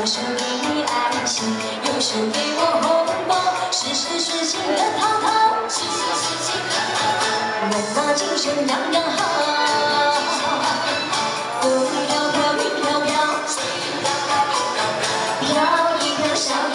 左手给你爱情。右手给我红包事事顺心乐淘淘事事顺心乐淘淘精神洋洋好风飘飘雨飘飘飘飘飘飘飘